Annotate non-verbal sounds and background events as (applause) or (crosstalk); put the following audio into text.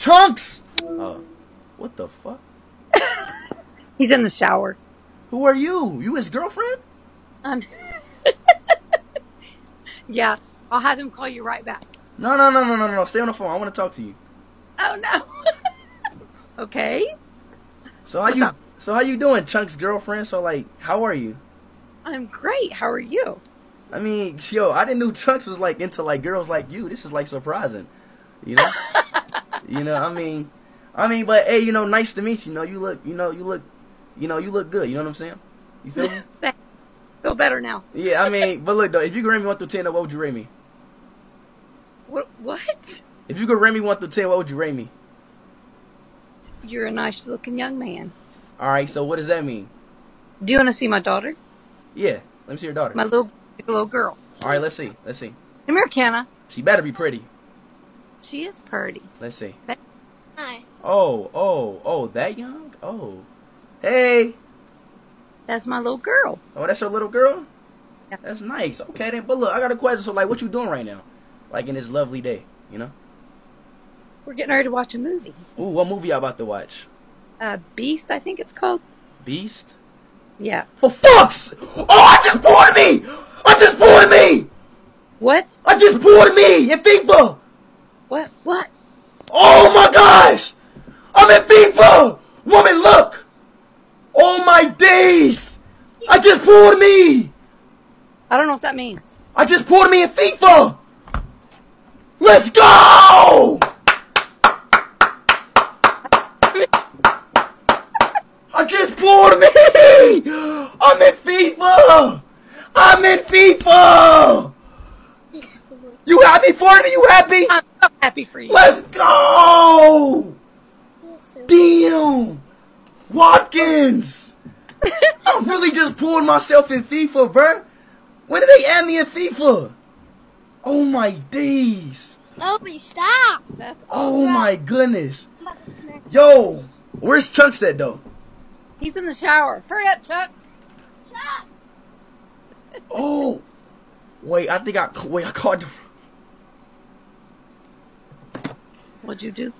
Chunkz! Oh, what the fuck? (laughs) He's in the shower. Who are you? You his girlfriend? Um, (laughs) yeah, I'll have him call you right back. No, no, no, no, no, no. Stay on the phone. I want to talk to you. Oh no. (laughs) okay, So how What's you? up? So how you doing, Chunk's girlfriend? So like, how are you? I'm great. How are you? I mean, yo, I didn't know Chunkz was like into like girls like you. This is like surprising. You know? You know, I mean, I mean, but hey, you know, nice to meet you. You know, you look, you know, you look, you know, you look good. You know what I'm saying? You feel me? (laughs) Feel better now. Yeah, I mean, but look though, if you could rate me one through ten, what would you rate me? What? What? If you could rate me one through ten, what would you rate me? You're a nice looking young man. All right, so what does that mean? Do you want to see my daughter? Yeah, let me see your daughter. My little little girl. All right, let's see, let's see. Come here, Kenna. She better be pretty. She is pretty. Let's see. Hi. Oh, oh, oh, that young? Oh, hey. That's my little girl. Oh, that's her little girl? Yeah. That's nice. Okay then. But look, I got a question. So like what you doing right now? Like in this lovely day, you know? We're getting ready to watch a movie. Ooh, what movie y'all about to watch? Uh, Beast, I think it's called. Beast? Yeah. For fuck's Oh I just bored me! I just bored me! What? I just bored me in FIFA! What? What? Oh my gosh! I'm in FIFA! Woman, look! Oh my days! I just poured me! I don't know what that means. I just poured me in FIFA! Let's go! I just poured me! I'm in FIFA! I'm in FIFA! You happy for me? You happy? I'm happy for you. Let's go! Yes. Damn! Watkins! (laughs) I really just pulled myself in FIFA, bruh. When did they add me in FIFA? Oh my days. Obi, stop. That's Oh my goodness. I'm about to smack Yo, where's Chunkz at though? He's in the shower. Hurry up, Chuck. Chuck. Oh, wait, I think I wait. I called. the- What'd you do?